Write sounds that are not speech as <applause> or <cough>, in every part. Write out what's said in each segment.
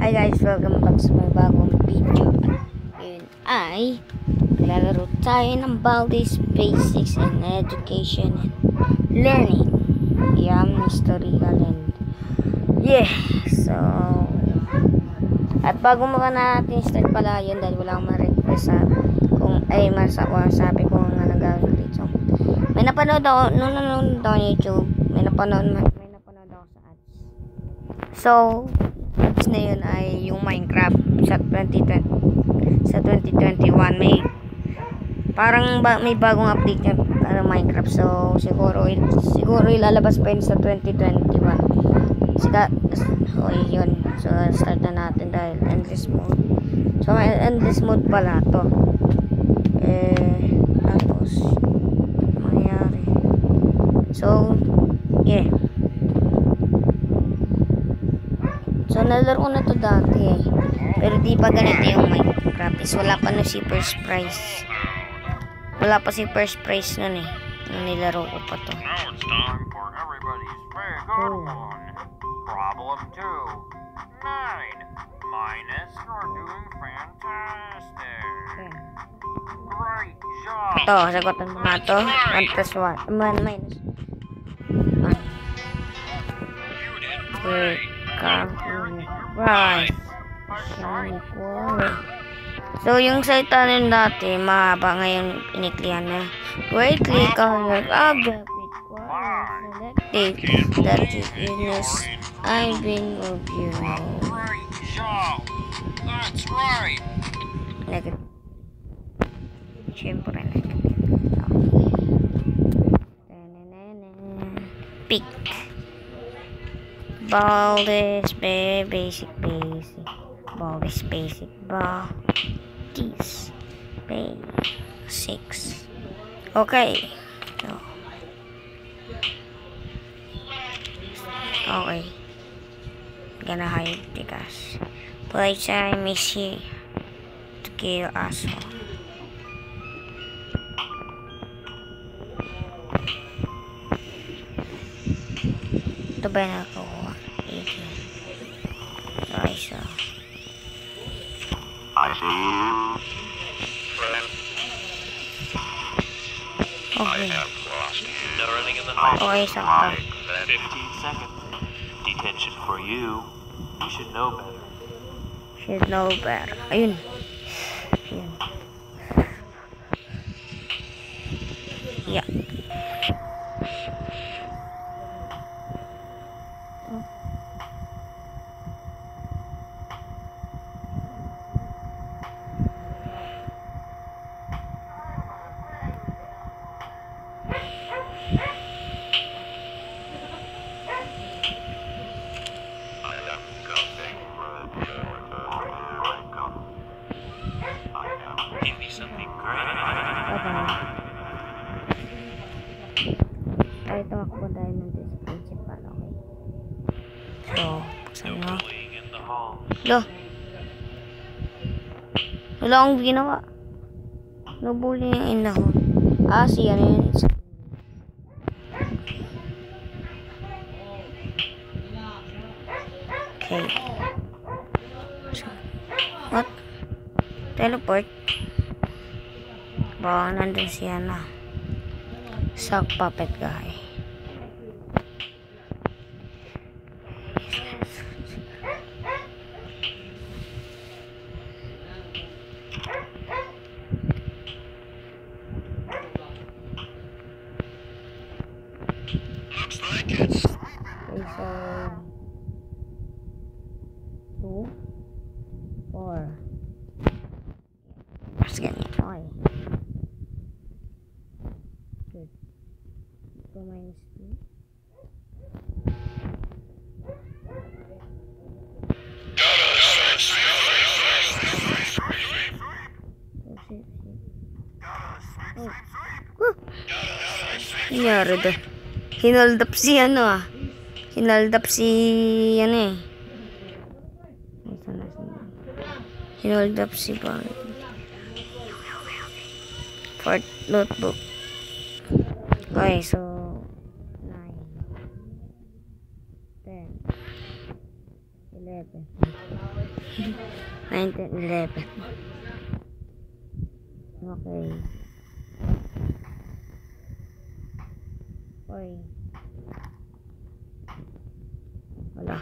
Hi guys, welcome back sa mga bagong video. Ngayon ay lalaro tayo ng Baldi's Basics in Education and Learning. Yan, historical and yeah, so at bago maka natin start pala yun dahil wala akong ma-request sa kung ay masawa sabi ko nga nagagawin dito. May napanood ako, nung nanonood ako YouTube, may napanood, may napanood ako sa ads. So, ads na yun ay yung Minecraft sa 2020 sa 2021 may parang ba, may bagong update yung ano, Minecraft. So siguro siguro ilalabas pa yun sa 2021 Sika, oh yun. So start na natin dahil endless mode. So may endless mode pala to. Eh tapos mangyari so yeah So, nalaro na to dati eh. Pero di pa ganito yung Minecraft. Is wala pa na si first prize. Wala pa si first prize nun eh. Nung nilaro ko pa to. Now it's time for everybody's favorite one. Problem two. Nine. Minus, you're doing fantastic. Great job. Ito, sagutan mo na to. 1 plus 1. Man, minus. Great. Come Quarry. So, yung sa itanin dati, mahaba ngayon iniklihan na. Right click on your object with selected that you finish I've been of you. That's right. Negative. Siyempre, negative. Pick. Baldes, ba basic, basic. Baldes, basic, Baldes, basics. Okay. So. Okay. Gonna hide because playtime is here to kill us all. Ito ba yung nakakuha? 18. Okay, so. I see you. Okay. lost you. No running in the hall. Okay, sakto. 15 seconds. Detention for you. You should know better. Should know better. Ayun. Ayun. Yeah. Lo. Wala akong ginawa. Nabuli yung ina ko. Ah, si ano yun. Okay. What? Teleport? Baka nandun siya na. Sock puppet guy. Looks like it's. Okay, so... Two. Four. Mas ganyan. Okay. Good. Two minus two. Oh, shit, shit. Oh. Huh. Nangyari doon. Hinold up si ano ah. Hinold up si ano eh. Nasaan na si Hinold up si Bang. Fourth notebook. Okay, so 9 10 11. 9, 10, 11. Okay. Oy. Wala.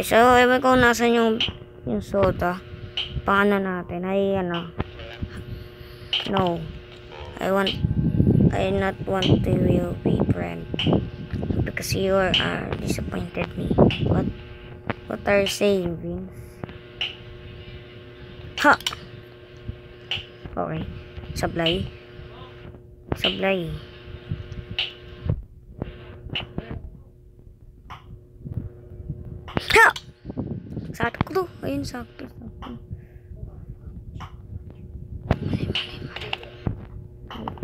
Ay, so, ewan ko nasan yung, yung soda. Paano natin? Ay, ano. No. I want, I not want to will be friend. Because you are uh, disappointed me. What, what are you saying, Vince? Ha! Okay. Sablay. Sablay. Ha! Sakto. Ayun, sakto. Sakto. Mali, mali, mali.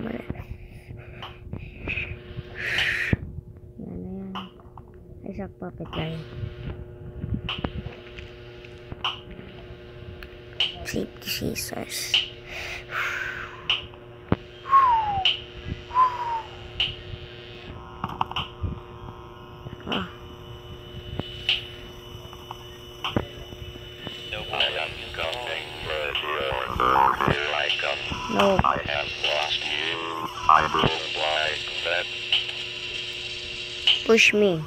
Mali. Yan yan. Ay, sakto. Puppet line. Safety scissors. No. I have lost you. I don't like that. Push me.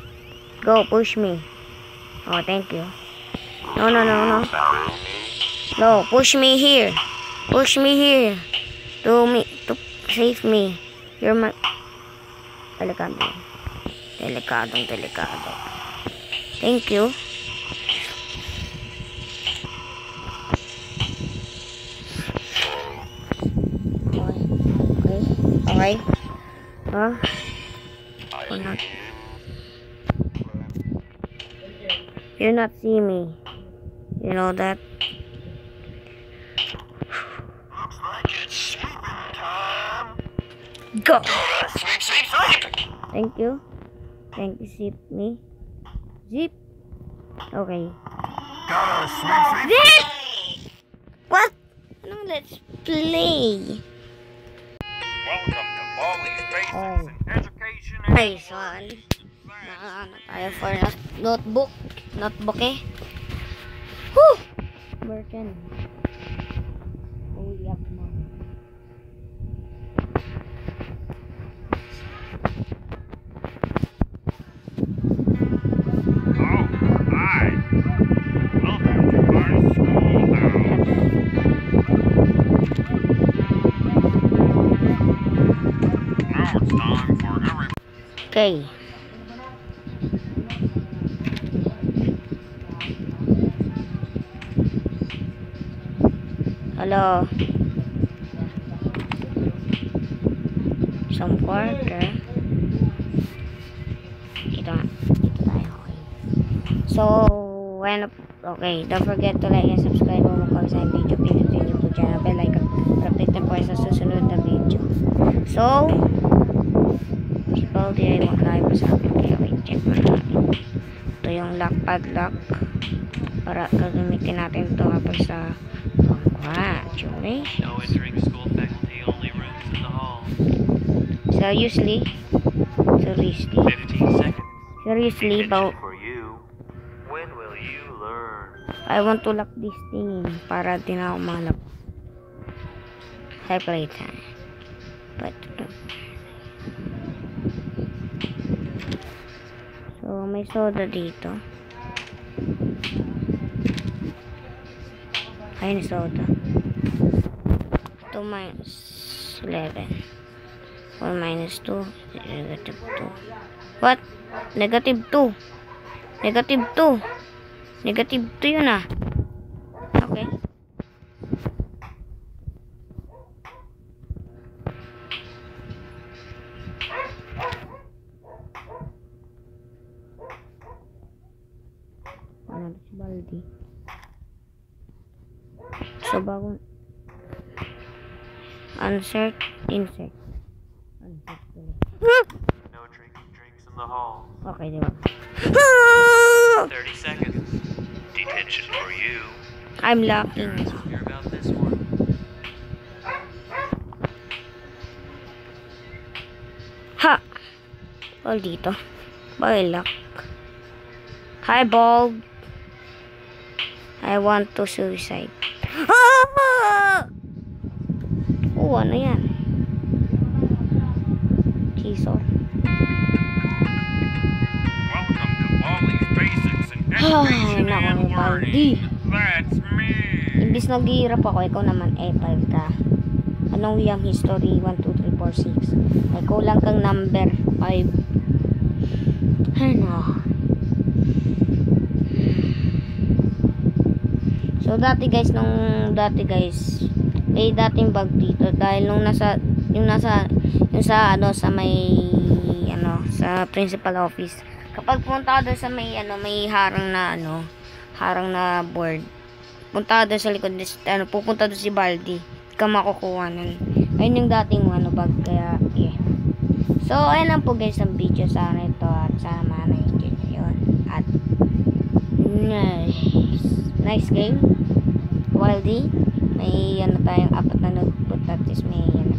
Go, push me. Oh, thank you. No, no, no, no. No, push me here. Push me here. Do me, to save me. You're my... Delikado. Delikadong delikado. Thank you. Okay. Okay. Okay. Huh? Or not. see You not see me. You know that? Go! Sleep, sleep, sleep. Thank you. Thank you, Zip me. Zip. Okay. Gotta sleep, sleep. What? No, let's play. Welcome to Oh. in Education Ay, and son. Na, na tayo for not- notebook. Notebook eh. Whew! Merchant. Okay. Hello. Some quarter. Ito nga. Ito tayo. Okay. So, when, okay, don't forget to like and subscribe mo kung sa video. Pinutin niyo po dyan bell icon. Update na po sa susunod na video. So, Si Baldi ay mag-live sa akin. Kaya wait, check mo natin. Ito yung lock padlock. Para gagamitin natin ito kapag sa congratulations. No entering school faculty, only rooms in the hall. Seriously? Seriously? 15 seconds. Seriously, about? I want to lock this thing para di na ako malap. Hi, playtime. But, uh, so, may soda dito. Ayun, soda. 2 minus 11. 1 minus 2. Negative 2. What? Negative 2. Negative 2. Negative 2 yun ah. Okay. Ano si Baldi? So bago Insert, insert. Insert tuloy. No drinking drinks in the hall. Okay, di ba? 30 seconds. Detention for you. I'm to hear about this one. Ha! Ball dito. Ball lock. Hi, Bulb. I want to suicide. Ah! <gasps> Oh, ano yan? Chisel. Welcome to Baldi's Basics Ay, Education nako, and. Learning. That's me. Imbis naghihirap ako, ikaw naman E5 ka. Anong Yam History 1, 2, 3, 4, 6? Ay, kulang kang number 5. Ano? So, dati guys, nung dati guys, may dating bag dito dahil nung nasa, yung nasa, yung sa, ano, sa may, ano, sa principal office. Kapag punta ka doon sa may, ano, may harang na, ano, harang na board, punta ka doon sa likod, ano, pupunta doon si Baldi. Ka makukuha nun. Ayun yung dating ano bag, kaya, yeah. So, ayun lang po guys ang video sa ano ito at sana na-enjoy nyo yun. At, nice. Nice game. Waldy. May ano tayong apat na notebook tapos may ano